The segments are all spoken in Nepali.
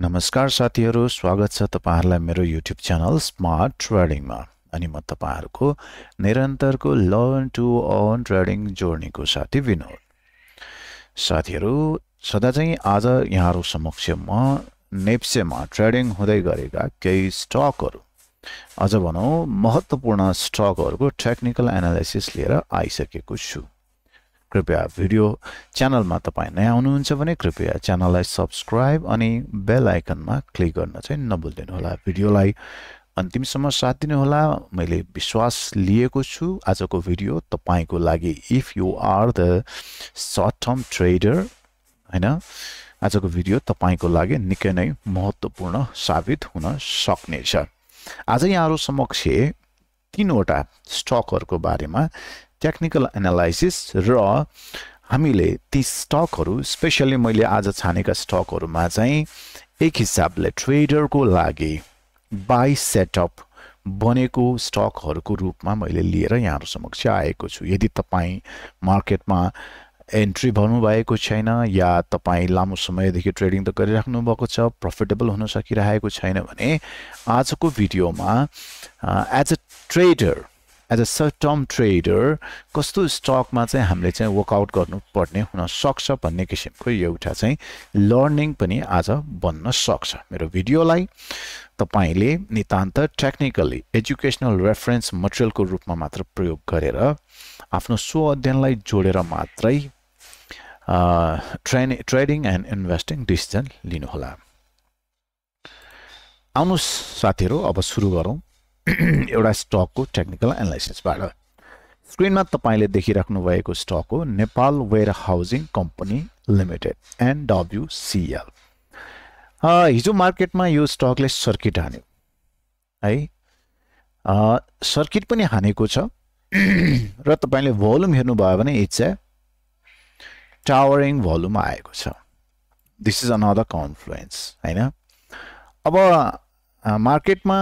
नमस्कार साथीहरू स्वागत छ तपाईँहरूलाई मेरो युट्युब च्यानल स्मार्ट ट्रेडिङमा अनि म तपाईँहरूको निरन्तरको लर्न टु अर्न ट्रेडिङ जोर्नीको साथी विनोद। साथीहरू सदा चाहिँ आज यहाँहरू समक्ष म नेप्सेमा ट्रेडिङ हुँदै गरेका केही स्टकहरू। अझ भनौँ महत्त्वपूर्ण स्टकहरूको टेक्निकल एनालाइसिस लिएर आइसकेको छु। कृपया भिडियो च्यानलमा तपाईँ नयाँ हुनुहुन्छ भने कृपया च्यानललाई सब्सक्राइब अनि बेल आइकनमा क्लिक गर्न चाहिँ नभुलिदिनु होला भिडियोलाई अन्तिमसम्म साथ दिनुहोला। मैले विश्वास लिएको छु। आजको भिडियो तपाईँको लागि if you are the short term trader होइन? आजको भिडियो तपाईँको लागि निकै नै महत्त्वपूर्ण साबित हुन सक्नेछ। आज यहाँहरू समक्ष तिनवटा स्टकहरूको बारेमा टेक्निकल एनालाइसिस र हामीले ती स्टकहरू स्पेसली मैले आज छानेका स्टकहरूमा चाहिँ एक हिसाबले ट्रेडरको लागि बाई सेटअप बनेको स्टकहरूको रूपमा मैले लिएर यहाँहरू समक्ष आएको छु। यदि तपाईँ मार्केटमा एन्ट्री भएको छैन या तपाईँ लामो समयदेखि ट्रेडिङ त गरिराख्नु भएको छ प्रफिटेबल हुन सकिरहेको छैन भने आजको भिडियोमा as a trader as a short term trader कस्तो स्टकमा चाहिँ हामीले चाहिँ वर्कआउट गर्नुपर्ने हुनसक्छ भन्ने किसिमको एउटा चाहिँ लर्निङ पनि आज बन्न सक्छ। मेरो भिडियोलाई तपाईँले नितान्त टेक्निकली एजुकेसनल रेफरेन्स मटेरियलको रूपमा मात्र प्रयोग गरेर आफ्नो स्व अध्ययनलाई जोडेर मात्रै training trading and investing decision लिनुहोला। आउनुहोस् साथीहरू अब सुरु गरौँ। एउटा स्टकको टेक्निकल एनालाइसिसबाट स्क्रिनमा तपाईँले देखिराख्नु भएको स्टक हो Nepal warehousing company limited NWCL हिजो मार्केटमा यो स्टकले सर्किट हान्यो। है? सर्किट पनि हानेको छ। र तपाईँले भोल्युम हेर्नुभयो भने इट्स ए टावरिङ भोल्युम आएको छ। दिस इज अनदर कन्फ्लुएन्स होइन? अब मार्केटमा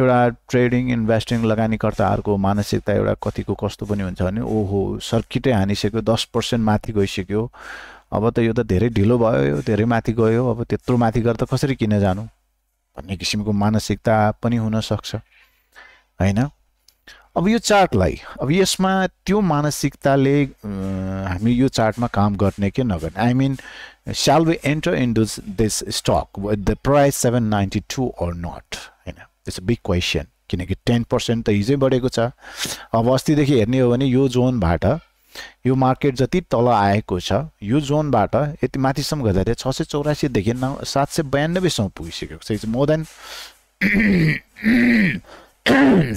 एउटा ट्रेडिङ इन्भेस्टिङ लगानीकर्ताहरूको मानसिकता एउटा कतिको कस्तो पनि हुन्छ भने ओहो सर्किटै हानिसक्यो दस पर्सेन्ट माथि गइसक्यो। अब त यो त धेरै ढिलो भयो धेरै माथि गयो अब त्यत्रो माथि गरेर त कसरी किन जानु? भन्ने किसिमको मानसिकता पनि हुनसक्छ होइन? अब यो चार्टलाई अब यसमा त्यो मानसिकताले हामी यो चार्टमा काम गर्ने कि नगर्ने? I mean we enter in this stock the price seven ninety two or not it's a big question किनकि टेन पर्सेन्ट त हिजै बढेको छ। अब अस्तिदेखि हेर्ने हो भने यो जोनबाट यो मार्केट जति तल आएको छ यो जोनबाट यति माथिसम्म गर्दाखेरि छ सय चौरासीदेखि नौ सात सय बयानब्बेसम्म पुगिसकेको छ। इट्स मोर देन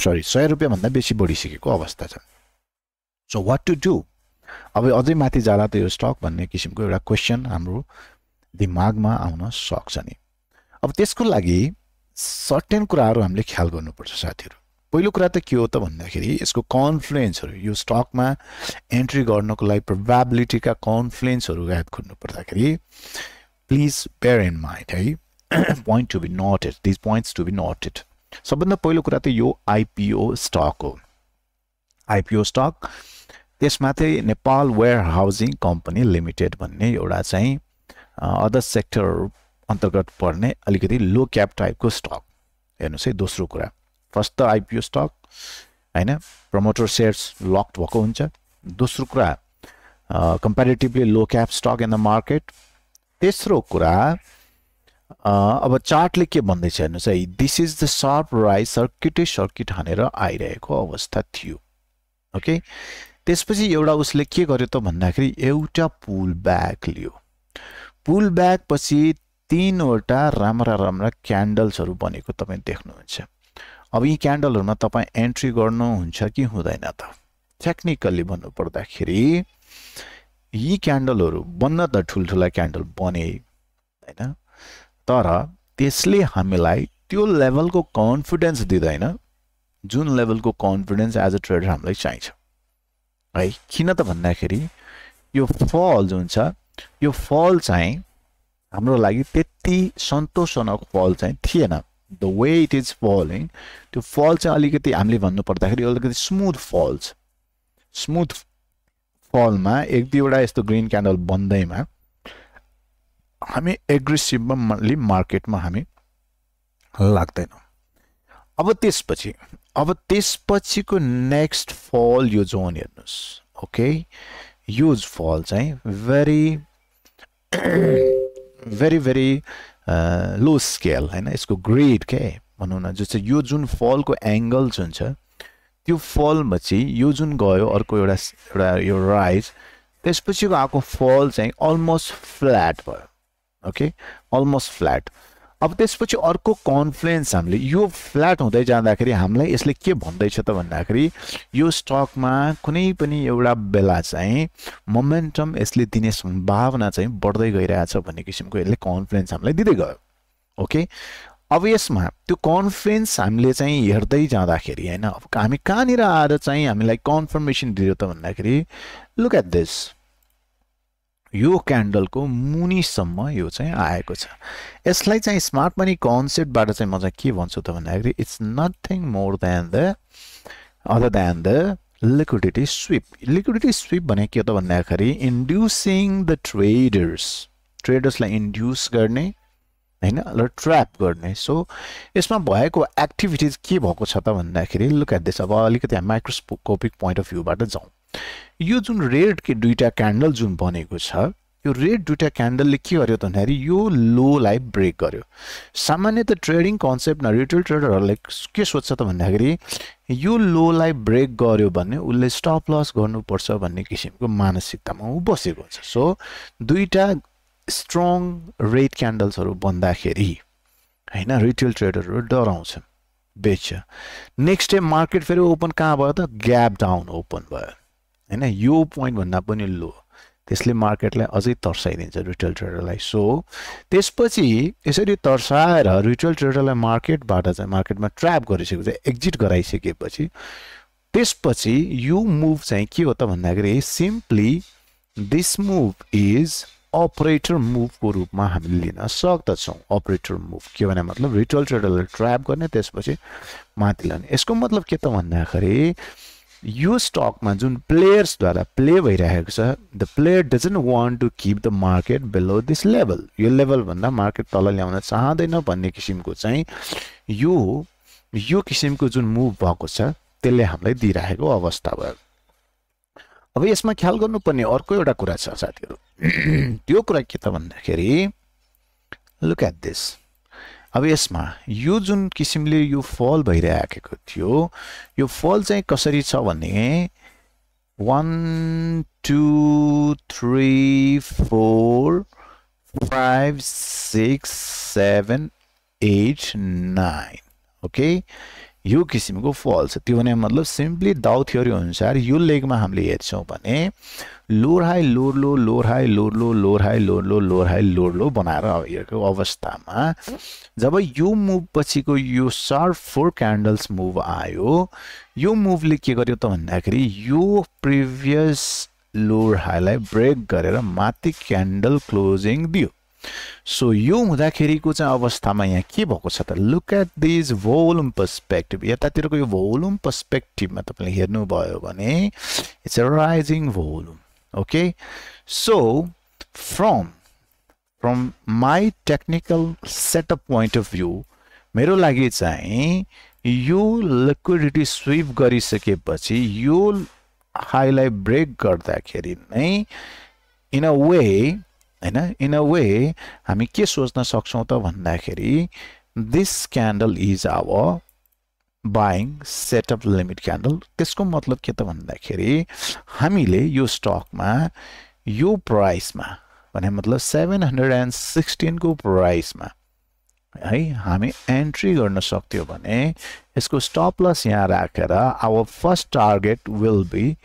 सरी सय रुपियाँभन्दा बेसी बढिसकेको अवस्था छ। सो वाट टु डु अब अझै माथि जाला त यो स्टक भन्ने किसिमको एउटा क्वेसन हाम्रो दिमागमा आउन सक्छ नि। अब त्यसको लागि सर्टेन कुराहरू हामीले ख्याल गर्नुपर्छ साथीहरू पहिलो कुरा त के हो त भन्दाखेरि यसको कन्फ्लुएन्सहरू यो स्टकमा एन्ट्री गर्नको लागि प्रोभाबिलिटीका कन्फ्लुएन्सहरू याद खोज्नु पर्दाखेरि प्लिज बेयर इन माइन्ड है point to be noted these points to be noted सबभन्दा पहिलो कुरा त यो आइपिओ स्टक हो आइपिओ स्टक त्यसमा चाहिँ Nepal warehousing company limited भन्ने एउटा चाहिँ अदर सेक्टर अन्तर्गत पर्ने अलिकति लो क्याप टाइपको स्टक हेर्नुहोस् है दोस्रो कुरा। फर्स्ट त आइपिओ स्टक होइन? प्रमोटर सेयर्स लक्ड भएको हुन्छ। दोस्रो कुरा comparatively low cap stock in the market तेस्रो कुरा अब चार्टले के भन्दैछ हेर्नुहोस् है this is the sharp rise सर्किटै circuit हानेर आइरहेको अवस्था थियो। ओके त्यसपछि एउटा उसले के गर्यो त भन्दाखेरि एउटा पुल ब्याक लियो। पुल ब्याक पछि तिनवटा राम्रा राम्रा क्यान्डल्सहरू बनेको तपाईँ देख्नुहुन्छ। अब यी क्यान्डलहरूमा तपाईँ एन्ट्री गर्नुहुन्छ कि हुँदैन त? टेक्निकल्ली भन्नुपर्दाखेरि यी क्यान्डलहरू बन्न त ठुल्ठुला क्यान्डल बने होइन? तर त्यसले हामीलाई त्यो लेभलको कन्फिडेन्स दिँदैन जुन लेभलको कन्फिडेन्स एज अ ट्रेडर हामीलाई चाहिन्छ। है किन त भन्दाखेरि यो फल जुन छ यो फल चाहिँ हाम्रो लागि त्यति सन्तोषजनक फल चाहिँ थिएन। The way it is falling त्यो फल चाहिँ अलिकति हामीले भन्नुपर्दाखेरि अलिकति स्मुथ फल्स स्मुथ फलमा एक दुईवटा यस्तो ग्रिन क्यान्डल बन्दैमा हामी एग्रेसिभली मार्केटमा हामी लाग्दैनौँ। अब त्यसपछि अब त्यसपछिको नेक्स्ट फल यो जोन हेर्नुहोस् ओके युज फल चाहिँ very very very low scale होइन? यसको ग्रेड के? भनौँ न जो चाहिँ यो जुन फलको एङ्गल जुन छ त्यो फलमा चाहिँ यो जुन गयो अर्को एउटा एउटा यो राइज त्यसपछिको आएको फल चाहिँ अलमोस्ट फ्ल्याट भयो ओके अलमोस्ट फ्ल्याट अब त्यसपछि अर्को कन्फ्लुएन्स हामीले यो फ्ल्याट हुँदै जाँदाखेरि हामीलाई यसले के भन्दैछ त भन्दाखेरि यो स्टकमा कुनै पनि एउटा बेला चाहिँ मोमेन्टम यसले दिने सम्भावना चाहिँ बढ्दै गइरहेछ भन्ने किसिमको यसले कन्फिडेन्स हामीलाई दिँदै गयो ओके? अब यसमा त्यो कन्फिडेन्स हामीले चाहिँ हेर्दै जाँदाखेरि होइन अब हामी कहाँनिर आएर चाहिँ हामीलाई कन्फर्मेसन दियो त भन्दाखेरि लुक एट दिस यो क्यान्डलको मुनिसम्म यो चाहिँ आएको छ। यसलाई चाहिँ स्मार्ट मनी कन्सेप्टबाट चाहिँ म चाहिँ के भन्छु त भन्दाखेरि it's nothing more than the other then the liquidity sweep liquidity sweep भने के हो त भन्दाखेरि इन्ड्युसिङ द ट्रेडर्स ट्रेडर्सलाई इन्ड्युस गर्ने होइन र ट्र्याप गर्ने। सो यसमा भएको एक्टिभिटिज के भएको छ त भन्दाखेरि लुक एट दिस अब अलिकति हामी माइक्रोस्कोपिक पोइन्ट अफ भ्यूबाट जाउँ। यो जुन रेड के दुईवटा क्यान्डल जुन बनेको छ यो रेड दुइटा क्यान्डलले के गर्यो त भन्दाखेरि यो लोलाई ब्रेक गर्यो। सामान्यत ट्रेडिङ कन्सेप्टमा रिटेल ट्रेडरहरूले के सोध्छ त भन्दाखेरि यो लोलाई ब्रेक गर्यो भने उसले स्टप लस गर्नुपर्छ भन्ने किसिमको मानसिकतामा ऊ बसेको हुन्छ। सो दुईवटा स्ट्रङ रेड क्यान्डल्सहरू बन्दाखेरि होइन रिटेल ट्रेडरहरू डराउँछ बेच्छ। नेक्स्ट डे मार्केट फेरि ओपन कहाँ भयो त? ग्याप डाउन ओपन भयो। होइन यो पोइन्टभन्दा पनि लो। त्यसले मार्केटलाई अझै तर्साइदिन्छ रिटेल ट्रेडरलाई सो त्यसपछि यसरी तर्साएर रिटेल ट्रेडरलाई मार्केटबाट चाहिँ मार्केटमा ट्र्याप गरिसकेपछि एक्जिट गराइसकेपछि त्यसपछि यो मुभ चाहिँ के हो त भन्दाखेरि simply this move is operator मुभको रूपमा हामीले लिन सक्दछौँ। अपरेटर मुभ के भने मतलब? रिटेल ट्रेडरलाई ट्र्याप गर्ने त्यसपछि माथि लाने यसको मतलब के त भन्दाखेरि यो स्टकमा जुन प्लेयर्सद्वारा प्ले भइरहेको छ the player doesn't want to keep the market below this level यो लेभलभन्दा मार्केट तल ल्याउन चाहँदैन भन्ने किसिमको चाहिँ यो यो किसिमको जुन मुभ भएको छ त्यसले हामीलाई दिइरहेको अवस्था भयो। अब यसमा ख्याल गर्नुपर्ने अर्को एउटा कुरा छ साथीहरू। त्यो कुरा के त भन्दाखेरि लुक एट दिस अब यसमा यो जुन किसिमले यो फल भइरहेको थियो यो फल चाहिँ कसरी छ भने one two three four five six seven eight nine okay यो किसिमको फल छ। त्यो भने मतलब सिम्पली दाउ थ्योरी अनुसार यो लेगमा हामीले हेर्छौँ भने लोर हाई लोर लो लोर हाई लोर लो लोर हाई लोर लो लोर हाई लोर लो बनाएर हेरेको अवस्थामा जब यो मुभ पछिको यो सार्प फोर क्यान्डल्स मुभ आयो यो मुभले के गर्यो त भन्दाखेरि यो प्रिभियस लोर हाईलाई ब्रेक गरेर माथि क्यान्डल क्लोजिङ दियो। सो यो हुँदाखेरिको चाहिँ अवस्थामा यहाँ के भएको छ त? Look at these volume perspective यतातिरको यो भोलुम पर्सपेक्टिभमा तपाईँले हेर्नुभयो भने it's a rising volume okay so from from my technical setup point of view मेरो लागि चाहिँ, यो लिक्विडिटी स्विप गरिसकेपछि यो हाईलाई ब्रेक गर्दाखेरि नै इन अ वे होइन इन अ वे हामी के सोच्न सक्छौँ त भन्दाखेरि this candle is our buying setup limit candle त्यसको मतलब के त भन्दाखेरि, हामीले यो स्टकमा यो प्राइसमा भने मतलब सेभेन हन्ड्रेड एन्ड सिक्सटिनको प्राइसमा है, हामी एन्ट्री गर्न सक्थ्यो भने, यसको स्टप लस यहाँ राखेर our first target will be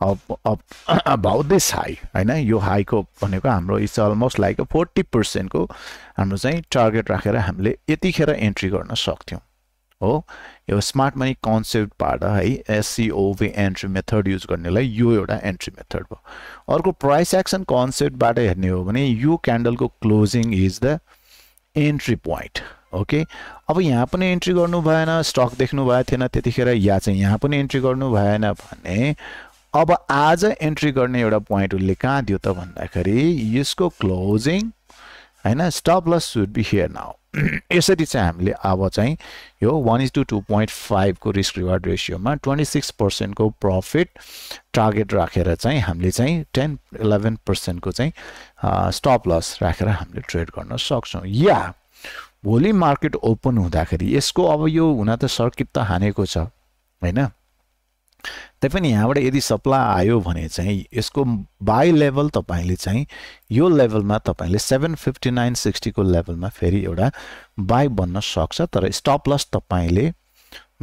about this high होइन, यो हाईको भनेको हाम्रो इट्स अलमोस्ट लाइक फोर्टी पर्सेन्टको हाम्रो चाहिँ टार्गेट राखेर हामीले यतिखेर एन्ट्री गर्न सक्थ्यौँ। हो। यो स्मार्ट मनी कन्सेप्टबाट है एससिओभी एन्ट्री मेथड युज गर्नेलाई यो एउटा एन्ट्री मेथड भयो अर्को प्राइस एक्सन कन्सेप्टबाट हेर्ने हो भने यो क्यान्डलको closing is the entry point okay अब यहाँ पनि एन्ट्री गर्नु भएन स्टक देख्नु भएको थिएन त्यतिखेर या चाहिँ यहाँ पनि एन्ट्री गर्नु भएन भने अब आज एन्ट्री गर्ने एउटा पोइन्ट उसले कहाँ दियो त भन्दाखेरि यसको क्लोजिङ होइन stop loss should be here now यसरी चाहिँ हामीले अब चाहिँ यो one is to two point फाइभको रिस्क रिवार्ड रेसियोमा ट्वेन्टी सिक्स पर्सेन्टको प्रफिट टार्गेट राखेर चाहिँ हामीले चाहिँ टेन इलेभेन पर्सेन्टको चाहिँ स्टप लस राखेर हामीले ट्रेड गर्न सक्छौँ। या भोलि मार्केट ओपन हुँदाखेरि यसको अब यो हुन त सर्किट त हानेको छ होइन? त्यही पनि यहाँबाट यदि सप्लाई आयो भने चाहिँ यसको बाई लेभल तपाईँले चाहिँ यो लेभलमा तपाईँले सेभेन फिफ्टी नाइन सिक्सटीको लेभलमा फेरि एउटा बाई बन्न सक्छ तर स्टप लस तपाईँले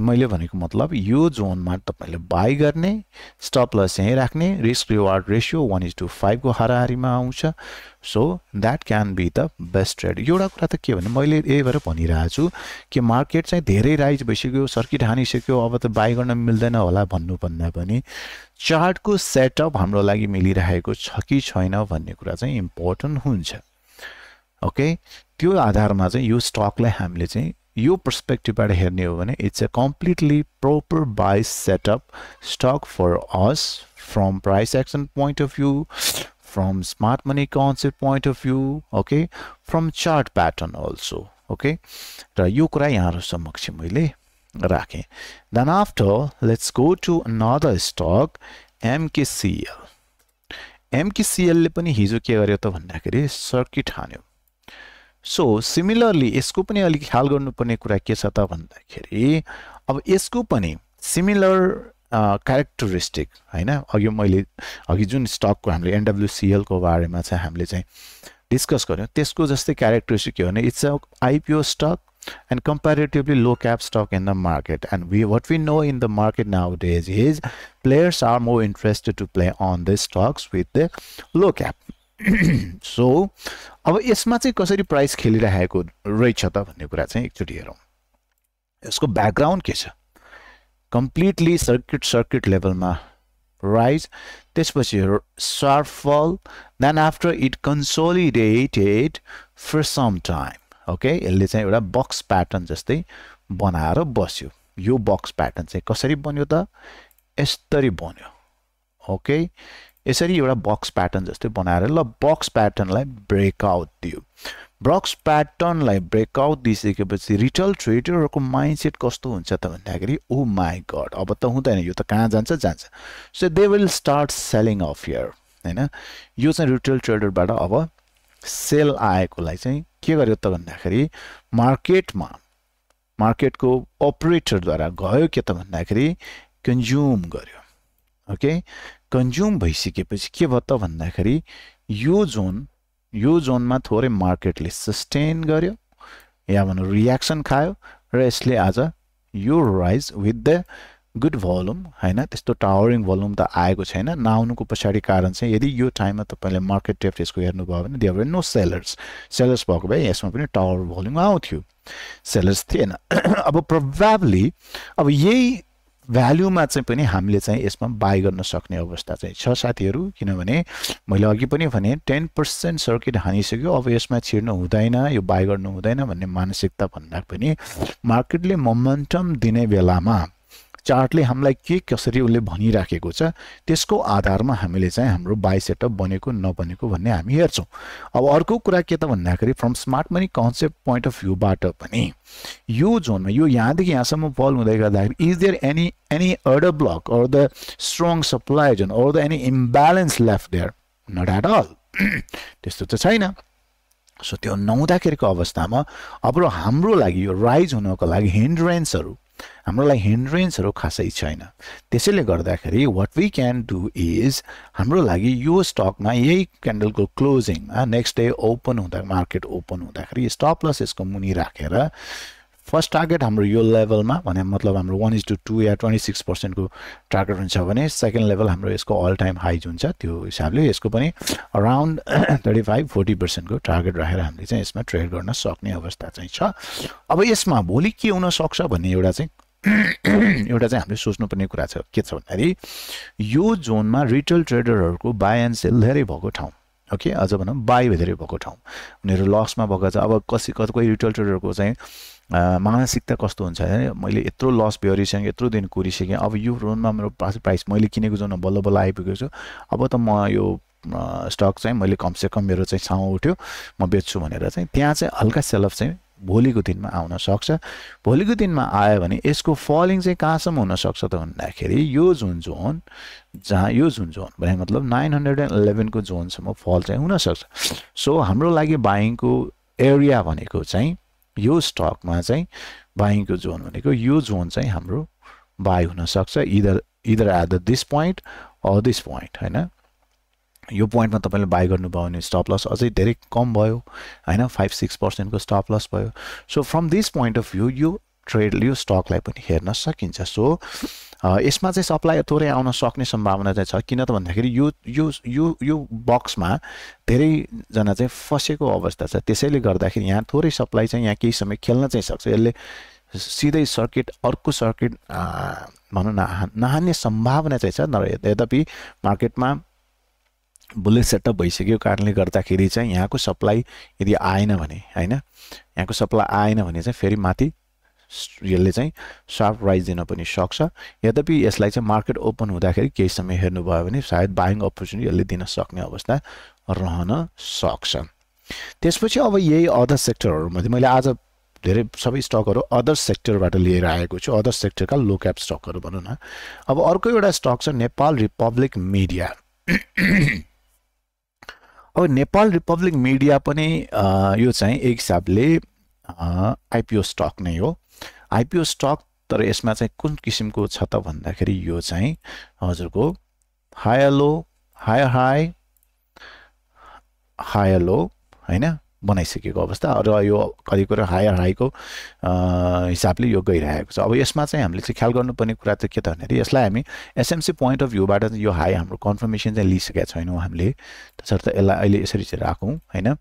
मैले भनेको मतलब यो जोनमा तपाईँले बाई गर्ने स्टप लस यहीँ राख्ने risk reward ratio one is to फाइभको हाराहारीमा आउँछ। So that can be the best trade एउटा कुरा त के भने मैले यही भएर भनिरहेको छु कि मार्केट चाहिँ धेरै राइज भइसक्यो सर्किट हानिसक्यो अब त बाई गर्न मिल्दैन होला भन्नुभन्दा पनि चार्टको सेटअप हाम्रो लागि मिलिरहेको छ कि छैन भन्ने कुरा चाहिँ इम्पोर्टेन्ट हुन्छ। ओके त्यो आधारमा चाहिँ यो स्टकलाई हामीले चाहिँ यो पर्सपेक्टिभबाट हेर्ने हो भने it's a completely proper buy setup stock for us from price action point of view from smart money concept point of view okay from chart pattern also okay र यो कुरा यहाँहरू समक्ष मैले राखेँ then after let's go to another stock MKCL एमकेसिएलले पनि हिजो के गर्यो त भन्दाखेरि सर्किट हान्यो सो सिमिलरली यसको पनि अलिक ख्याल गर्नुपर्ने कुरा के छ त भन्दाखेरि अब यसको पनि सिमिलर क्यारेक्टरिस्टिक होइन? अघि मैले अघि जुन स्टकको हामीले एनडब्ल्युसिएलको बारेमा चाहिँ हामीले चाहिँ डिस्कस गऱ्यौँ त्यसको जस्तै क्यारेक्टरिस्टिक के हो भने it's a IPO stock and comparatively low cap stock in the market. And we what we know in the market nowadays is players are more interested to play on the stocks with the low cap. So अब यसमा चाहिँ कसरी प्राइस खेलिरहेको रहेछ त भन्ने कुरा चाहिँ एकचोटि हेरौँ। यसको ब्याकग्राउन्ड के छ? कम्प्लिटली सर्किट सर्किट लेभलमा राइज त्यसपछि sharp then after it consolidated for some time okay यसले चाहिँ एउटा बक्स प्याटर्न जस्तै बनाएर बस्यो। यो बक्स प्याटर्न चाहिँ कसरी बन्यो त? यसरी बन्यो ओके यसरी एउटा बक्स प्याटर्न जस्तै बनाएर ल बक्स प्याटर्नलाई ब्रेकआउट दियो। बक्स प्याटर्नलाई ब्रेकआउट दिइसकेपछि रिटेल ट्रेडरहरूको माइन्डसेट कस्तो हुन्छ त भन्दाखेरि ओ माई गड अब त हुँदैन यो त कहाँ जान्छ जान्छ। So they will start selling off here होइन? यो चाहिँ रिटेल ट्रेडरबाट अब सेल आएकोलाई चाहिँ के गर्यो त भन्दाखेरि मार्केटमा मार्केटको अपरेटरद्वारा गयो के त भन्दाखेरि कन्ज्युम गर्यो। ओके कन्ज्युम भइसकेपछि के भयो त भन्दाखेरि यो जोन यो जोनमा थोरै मार्केटले सस्टेन गर्यो या भनौँ रियाक्सन खायो र यसले आज यो rise with the good volume होइन? त्यस्तो टावरिङ भोल्युम त आएको छैन। नआउनुको पछाडि कारण चाहिँ यदि यो टाइममा तपाईँले मार्केट टेप यसको हेर्नुभयो भने देवर नो सेलर्स सेलर्स भएको भए यसमा पनि टावर भोल्युम आउँथ्यो। सेलर्स थिएन। अब प्रोभाब्ली अब यही भ्याल्युमा चाहिँ पनि हामीले चाहिँ यसमा बाई गर्न सक्ने अवस्था चाहिँ छ साथीहरू। किनभने मैले अघि पनि भने टेन पर्सेन्ट सर्किट हानिसक्यो। अब यसमा छिर्नु हुँदैन यो बाई गर्नु हुँदैन भन्ने मानसिकता भन्दा पनि मार्केटले मोमेन्टम दिने बेलामा चार्टले हामीलाई के कसरी उसले भनिराखेको छ त्यसको आधारमा हामीले चाहिँ हाम्रो बाई सेटअप बनेको नबनेको भन्ने हामी हेर्छौँ। अब अर्को कुरा के त भन्दाखेरि from smart money concept point of भ्यूबाट पनि यो जोनमा यो यहाँदेखि यहाँसम्म फल हुँदै गर्दाखेरि is there any any order block or the strong supply zone or the any imbalance left there not at all त्यस्तो त छैन। सो त्यो नहुँदाखेरिको अवस्थामा अब हाम्रो लागि यो राइज हुनको लागि हिन्ड्रेन्सहरू हाम्रो लागि हिन्ड्रेन्सहरू खासै छैन। त्यसैले गर्दाखेरि what we can do is हाम्रो लागि यो स्टकमा यही क्यान्डलको क्लोजिङ नेक्स्ट डे ओपन हुँदा मार्केट ओपन हुँदाखेरि स्टप लस यसको मुनि राखेर फर्स्ट टार्गेट हाम्रो यो लेभलमा भने मतलब हाम्रो वान इज टू टू या ट्वेन्टी सिक्स पर्सेन्टको टार्गेट हुन्छ भने सेकेन्ड लेभल हाम्रो यसको अल टाइम हाइज हुन्छ त्यो हिसाबले यसको पनि अराउन्ड थर्टी फाइभ फोर्टी पर्सेन्टको टार्गेट राखेर हामीले चाहिँ यसमा ट्रेड गर्न सक्ने अवस्था चाहिँ छ। अब यसमा भोलि के हुनसक्छ भन्ने एउटा चाहिँ एउटा चाहिँ हामीले सोच्नुपर्ने कुरा छ के छ भन्दाखेरि यो जोनमा रिटेल ट्रेडरहरूको बाई एन्ड सेल धेरै भएको ठाउँ ओके अझ भनौँ बाई धेरै भएको ठाउँ। उनीहरू लसमा भएको छ। अब कसै कति कोही रिटेल ट्रेडरको चाहिँ मानसिकता कस्तो हुन्छ भने मैले यत्रो लस बेहोरिसकेँ यत्रो दिन कुरिसकेँ अब यो रोनमा मेरो प्राइस मैले किनेको जोनमा बल्ल बल्ल आइपुगेको छु। अब त म यो स्टक चाहिँ मैले कमसेकम मेरो चाहिँ छाउँ उठ्यो म बेच्छु भनेर चाहिँ त्यहाँ चाहिँ हल्का सेलअप चाहिँ भोलिको दिनमा आउन सक्छ। भोलिको दिनमा आयो भने यसको फलिङ चाहिँ कहाँसम्म हुनसक्छ त भन्दाखेरि यो जुन जोन जहाँ यो जुन जोन भने मतलब नाइन हन्ड्रेड एन्ड इलेभेनको जोनसम्म फल चाहिँ हुनसक्छ सो हाम्रो लागि बाइङको एरिया भनेको चाहिँ यो स्टकमा चाहिँ बाइङको जोन भनेको यो जोन चाहिँ हाम्रो बाई हुनसक्छ either either at the this point or this point होइन? यो पोइन्टमा तपाईँले बाई गर्नुभयो भने स्टप लस अझै धेरै कम भयो होइन? फाइभ सिक्स पर्सेन्टको स्टप लस भयो। So from this point of view यो ट्रेड यो स्टकलाई पनि हेर्न सकिन्छ। सो यसमा चाहिँ सप्लाई थोरै आउन सक्ने सम्भावना चाहिँ छ। किन त भन्दाखेरि यो यो यो यो बक्समा धेरैजना चाहिँ फसेको अवस्था छ। त्यसैले गर्दाखेरि यहाँ थोरै सप्लाई चाहिँ यहाँ केही समय खेल्न चाहिँ सक्छ। यसले सिधै सर्किट अर्को सर्किट भनौँ न नहान्ने सम्भावना चाहिँ छ। तर यद्यपि मार्केटमा बुलेट सेटअप भइसक्यो कारणले गर्दाखेरि चाहिँ यहाँको सप्लाई यदि आएन भने होइन? यहाँको सप्लाई आएन भने चाहिँ फेरि माथि यसले चाहिँ सार्प राइज दिन पनि सक्छ। यद्यपि यसलाई चाहिँ मार्केट ओपन हुँदाखेरि केही समय हेर्नुभयो भने सायद बाइङ अपर्च्युनिटी यसले दिन सक्ने अवस्था रहन सक्छ। त्यसपछि अब यही अदर सेक्टरहरूमध्ये मैले आज धेरै सबै स्टकहरू अदर सेक्टरबाट लिएर आएको छु। अदर सेक्टरका लो क्याप स्टकहरू भनौँ न। अब अर्को एउटा स्टक छ नेपाल रिपब्लिक मिडिया अब नेपाल रिपब्लिक मिडिया पनि यो चाहिँ एक हिसाबले आइपिओ स्टक नै हो। आइपिओ स्टक तर यसमा चाहिँ कुन किसिमको छ त भन्दाखेरि यो चाहिँ हजुरको higher low higher high higher low होइन? बनाइसकेको अवस्था र यो कति कुरो हायर हाईको हिसाबले यो गइरहेको छ। अब यसमा चाहिँ हामीले चाहिँ ख्याल गर्नुपर्ने कुरा चाहिँ के त भन्दाखेरि यसलाई हामी एसएमसी पोइन्ट अफ भ्यूबाट यो हाई हाम्रो कन्फर्मेसन चाहिँ लिइसकेका छैनौँ हामीले। त्यसर्थ यसलाई अहिले यसरी चाहिँ राखौँ होइन?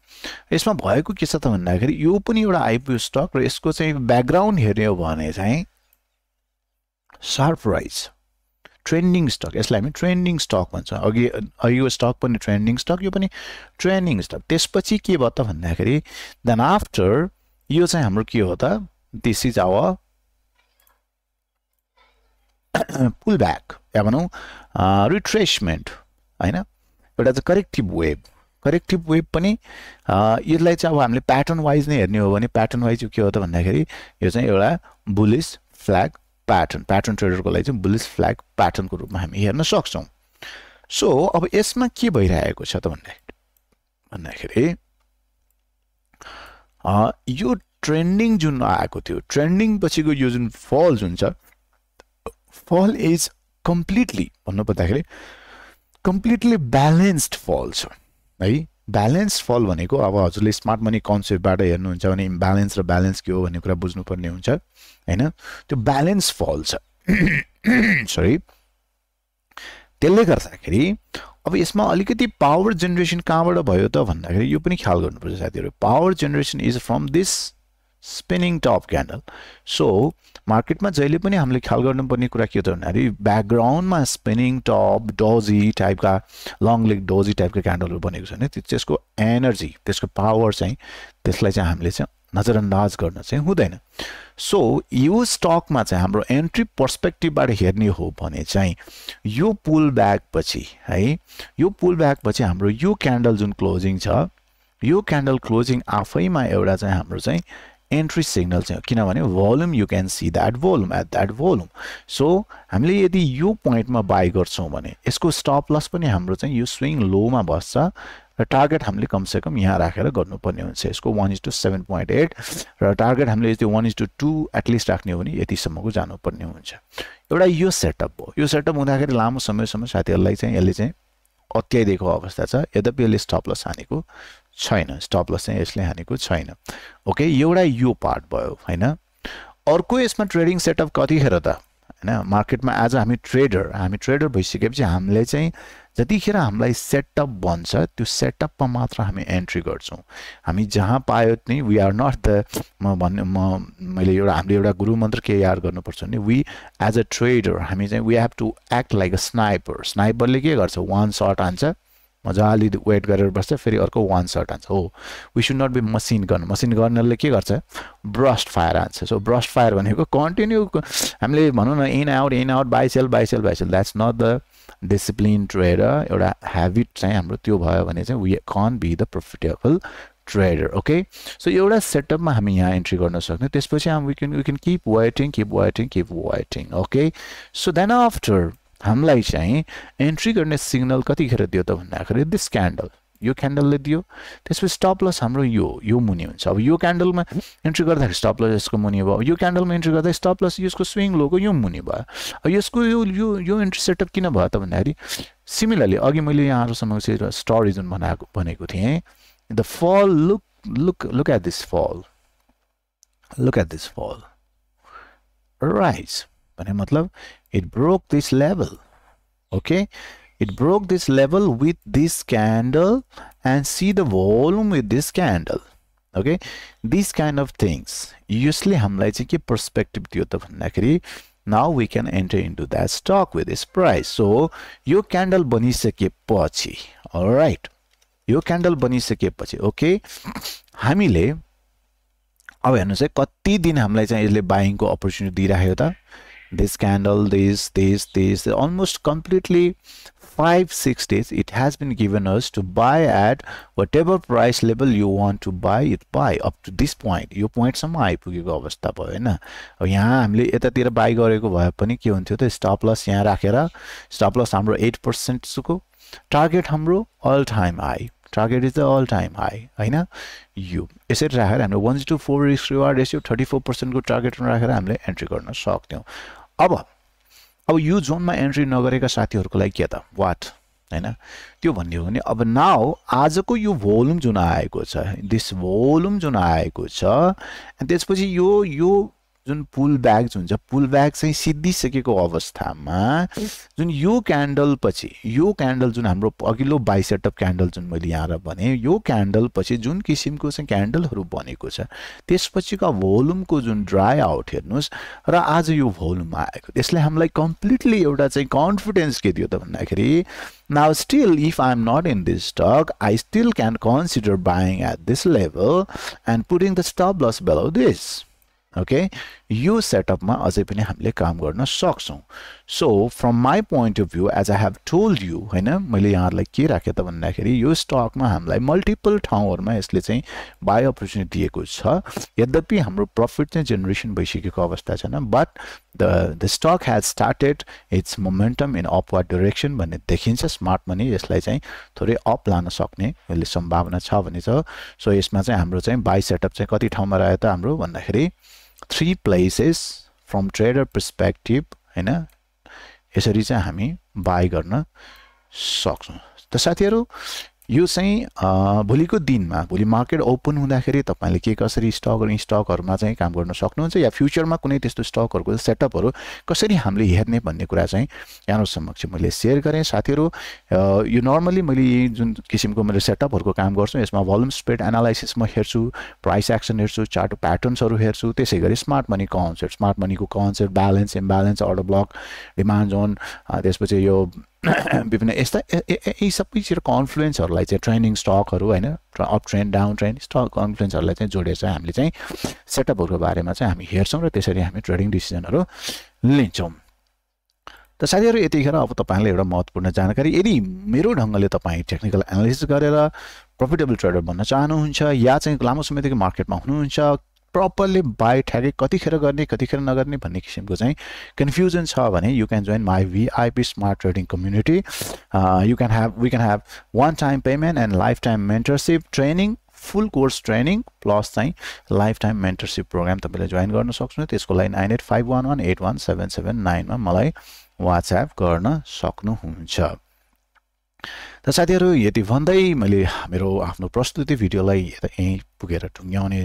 यसमा भएको के छ त भन्दाखेरि यो पनि एउटा आइपिओ स्टक र यसको चाहिँ ब्याकग्राउन्ड हेर्ने हो भने चाहिँ सरप्राइज ट्रेन्डिङ स्टक यसलाई हामी ट्रेन्डिङ स्टक भन्छ। अघि यो स्टक पनि ट्रेन्डिङ स्टक यो पनि ट्रेन्डिङ स्टक। त्यसपछि के भयो त भन्दाखेरि देन आफ्टर यो चाहिँ हाम्रो के हो त? This is our pull back या भनौँ रिट्रेसमेन्ट होइन? एउटा चाहिँ करेक्टिभ वेब करेक्टिभ वेब पनि यसलाई चाहिँ अब हामीले प्याटर्न वाइज नै हेर्ने हो भने प्याटर्न वाइज के हो त भन्दाखेरि यो चाहिँ एउटा बुलिस फ्ल्याग प्याटर्न प्याटर्न ट्रेडरको लागि चाहिँ बुलिस फ्ल्याग प्याटर्नको रूपमा हामी हेर्न सक्छौँ। सो अब यसमा के भइरहेको छ त भन्दाखेरि भन्दाखेरि यो ट्रेन्डिङ जुन आएको थियो ट्रेन्डिङ पछिको यो जुन फल जुन छ फल इज कम्प्लिटली भन्नु पर्दाखेरि कम्प्लिटली ब्यालेन्स्ड फल छ है? ब्यालेन्स फल भनेको अब हजुरले स्मार्ट मनी कन्सेप्टबाट हेर्नुहुन्छ भने इम्ब्यालेन्स र ब्यालेन्स के हो भन्ने कुरा बुझ्नुपर्ने हुन्छ होइन? त्यो ब्यालेन्स फल छ। सरी त्यसले गर्दाखेरि अब यसमा अलिकति पावर जेनेरेसन कहाँबाट भयो त भन्दाखेरि यो पनि ख्याल गर्नुपर्छ साथीहरू। Power generation is from this spinning top candle so मार्केटमा जहिले पनि हामीले ख्याल गर्नुपर्ने कुरा के हो भन्दाखेरि ब्याकग्राउन्डमा स्पिनिङ टप डोजी टाइपका लङ लेग डोजी टाइपका क्यान्डलहरू बनेको छ भने त्यसको एनर्जी त्यसको पावर चाहिँ त्यसलाई चाहिँ हामीले चाहिँ नजरअन्दाज गर्न चाहिँ हुँदैन। सो यो स्टकमा चाहिँ हाम्रो एन्ट्री पर्सपेक्टिभबाट हेर्ने हो भने चाहिँ यो पुल ब्याक पछि है यो पुल ब्याक पछि हाम्रो यो क्यान्डल जुन क्लोजिङ छ यो क्यान्डल क्लोजिङ आफैमा एउटा चाहिँ हाम्रो चाहिँ एन्ट्री सिग्नल चाहिँ किनभने volume you can see that volume at that volume so हामीले यदि यो पोइन्टमा बाई गर्छौँ भने यसको स्टप लस पनि हाम्रो चाहिँ यो स्विङ लोमा बस्छ र टार्गेट हामीले कमसेकम यहाँ राखेर गर्नुपर्ने हुन्छ। यसको one is two seven point eight र टार्गेट हामीले यदि one is two two at least राख्ने हो भने यतिसम्मको जानुपर्ने हुन्छ। एउटा यो सेटअप हो। यो सेटअप हुँदाखेरि लामो समयसम्म साथीहरूलाई चाहिँ यसले चाहिँ अत्याइदिएको अवस्था छ यद्यपि यसले स्टपलस हानेको छैन। स्टपलस चाहिँ यसले हानेको छैन। ओके एउटा यो पार्ट भयो होइन? अर्को यसमा ट्रेडिङ सेटअप कतिखेर त होइन? मार्केटमा आज हामी ट्रेडर हामी ट्रेडर भइसकेपछि हामीले चाहिँ जतिखेर हामीलाई सेटअप भन्छ त्यो सेटअपमा मात्र हामी एन्ट्री गर्छौँ। हामी जहाँ पायो नि वी आर नट द म भन्ने म मैले एउटा हामीले एउटा गुरु मन्त्र के याद गर्नुपर्छ भने वी एज अ ट्रेडर हामी चाहिँ we have to act like a sniper स्नाइपरले के गर्छ? वान सर्ट हान्छ मजाले वेट गरेर बस्छ फेरि अर्को वान सर्ट हान्छ। हो we should not be machine गर्नु मसिन गर्नले के गर्छ? ब्रस्ट फायर हान्छ। सो ब्रस्ट फायर भनेको कन्टिन्यू हामीले भनौँ न in out in out buy sell buy sell buy sell that's not the discipline trader एउटा हेबिट चाहिँ हाम्रो त्यो भयो भने चाहिँ we can be the profitable trader okay so एउटा सेटअपमा हामी यहाँ इन्ट्री गर्न सक्ने। त्यसपछि हामी we can we can keep waiting keep waiting keep waiting okay so then after हामीलाई चाहिँ एन्ट्री गर्ने सिग्नल कतिखेर दियो त भन्दाखेरि दिस क्यान्डल यो क्यान्डलले दियो। त्यसपछि स्टप लस हाम्रो यो यो मुनि हुन्छ। अब यो क्यान्डलमा इन्ट्री गर्दाखेरि स्टप लस यसको मुनि भयो। यो क्यान्डलमा इन्ट्री गर्दा स्टप लस यसको स्विङ लोको यो मुनि भयो। अब यसको यो यो यो इन्ट्री सेटअप किन भयो त भन्दाखेरि सिमिलरली अघि मैले यहाँहरूसँग स्टोरी जुन बनाएको भनेको थिएँ the fall look look look at this fall look at this fall rise भने मतलब it broke this level okay it broke this level with this candle and see the volume with this candle okay these kind of things usually हामीलाई चाहिँ के पर्सपेक्टिभ दियो त भन्दाखेरि now we can enter into that stock with this price so यो क्यान्डल बनिसकेपछि alright यो क्यान्डल बनिसकेपछि ओके हामीले अब हेर्नुहोस् है कति दिन हामीलाई चाहिँ यसले बाइङको अपर्च्युनिटी दिइराख्यो त this candle this this this almost completely five six days it has been given us to buy at whatever price level you want to buy it buy up to this point. यो पोइन्टसम्म आइपुगेको अवस्था भयो होइन अब यहाँ हामीले यतातिर बाई गरेको भए पनि के हुन्थ्यो त स्टप लस यहाँ राखेर स्टप लस हाम्रो एट पर्सेन्टको टार्गेट हाम्रो all time high target is the all time high होइन यो यसरी राखेर हामीले one two four risk reward ratio thirty four पर्सेन्टको टार्गेटमा राखेर हामीले एन्ट्री गर्न सक्थ्यौँ अब अब यो जोनमा एन्ट्री नगरेका साथीहरूको लागि के त? वाट होइन? त्यो भन्ने हो भने अब नाउ आजको यो भोल्युम जुन आएको छ दिस भोल्युम जुन आएको छ त्यसपछि यो यो जुन पुल ब्याग जुन छ पुल ब्याग चाहिँ सिद्धिसकेको अवस्थामा जुन यो क्यान्डल पछि यो क्यान्डल जुन हाम्रो अघिल्लो बाइसेटअप क्यान्डल जुन मैले यहाँ भने यो क्यान्डल पछि जुन किसिमको चाहिँ क्यान्डलहरू बनेको छ त्यसपछिको भोल्युमको जुन ड्राई आउट हेर्नुहोस् र आज यो भोल्युम आएको त्यसले हामीलाई कम्प्लिटली एउटा चाहिँ कन्फिडेन्स के दियो त भन्दाखेरि Now still if I'm not in this stock, I still can consider buying at this level and putting the stop loss below this. Okay यो सेटअपमा अझै पनि हामीले काम गर्न सक्छौँ so from my point of view as I have told you होइन मैले यहाँहरूलाई के राखेँ त भन्दाखेरि यो स्टकमा हामीलाई मल्टिपल ठाउँहरूमा यसले चाहिँ बाई अपर्च्युनिटी दिएको छ यद्यपि हाम्रो प्रफिट चाहिँ जेनेरेसन भइसकेको अवस्था छैन but the the stock has started its momentum in upward direction भन्ने देखिन्छ स्मार्ट मनी यसलाई चाहिँ थोरै अप लान सक्ने यसले सम्भावना छ भने छ सो यसमा चाहिँ हाम्रो चाहिँ बाई सेटअप चाहिँ कति ठाउँमा रह्यो त हाम्रो भन्दाखेरि three places from trader perspective होइन? यसरी चाहिँ हामी बाई गर्न सक्छौँ। त साथीहरू यो चाहिँ भोलिको दिनमा भोलि मार्केट ओपन हुँदाखेरि तपाईँले के कसरी स्टक स्टकहरूमा चाहिँ काम गर्न सक्नुहुन्छ या फ्युचरमा कुनै त्यस्तो स्टकहरूको सेटअपहरू कसरी हामीले हेर्ने भन्ने कुरा चाहिँ यहाँको समक्ष मैले सेयर गरेँ। साथीहरू यो नर्मली मैले जुन किसिमको मैले सेटअपहरूको काम गर्छु यसमा भल्युम स्प्रेड एनालाइसिस म हेर्छु प्राइस एक्सन हेर्छु चार्ट प्याटर्न्सहरू हेर्छु त्यसै गरी स्मार्ट मनी कन्सेप्ट स्मार्ट मनीको concept balance imbalance order block demand zone त्यसपछि यो विभिन्न यस्ता यी सबै चिर कन्फ्लुएन्सहरूलाई चाहिँ ट्रेनिङ स्टकहरू होइन up trend down trend stock कन्फ्लुएन्सहरूलाई चाहिँ जोडेर चाहिँ हामीले चाहिँ सेटअपहरूको बारेमा चाहिँ हामी हेर्छौँ र त्यसरी हामी ट्रेडिङ डिसिजनहरू लिन्छौँ। त साथीहरू यतिखेर अब तपाईँलाई एउटा महत्त्वपूर्ण जानकारी यदि मेरो ढङ्गले तपाईँ टेक्निकल एनालिसिस गरेर प्रफिटेबल ट्रेडर बन्न चाहनुहुन्छ या चाहिँ लामो समयदेखि मार्केटमा हुनुहुन्छ प्रपरली बाई ठ्याकै कतिखेर गर्ने कतिखेर नगर्ने भन्ने किसिमको चाहिँ कन्फ्युजन छ भने you can join my VIP smart trading community you can have we can have one time payment and life time mentorship training full course training plus चाहिँ लाइफ टाइम मेन्टरसिप प्रोग्राम तपाईँले जोइन गर्न सक्नुहुन्छ। त्यसको लागि nine eight five one one eight one seven seven नाइनमा मलाई वाट्सएप गर्न सक्नुहुन्छ। त साथीहरू यति भन्दै मैले मेरो आफ्नो प्रस्तुति भिडियोलाई यहीँ पुगेर टुङ्ग्याउने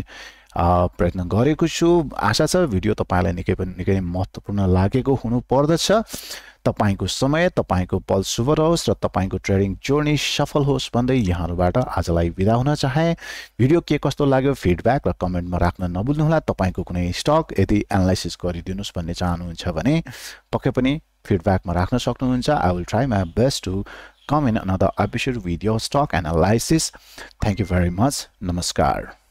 प्रयत्न गरेको छु। आशा छ भिडियो तपाईँलाई निकै पनि निकै महत्त्वपूर्ण लागेको हुनुपर्दछ। तपाईँको समय तपाईँको पल शुभ रहोस् र तपाईँको ट्रेडिङ जर्नी सफल होस् भन्दै यहाँहरूबाट आजलाई बिदा हुन चाहे। भिडियो के कस्तो लाग्यो फिडब्याक र कमेन्टमा राख्न नभुल्नुहोला। तपाईँको कुनै स्टक यदि एनालाइसिस गरिदिनुहोस् भन्ने चाहनुहुन्छ भने पक्कै पनि फिडब्याकमा राख्न सक्नुहुन्छ। I will try my best to in another episode with your stock analysis thank you very much namaskar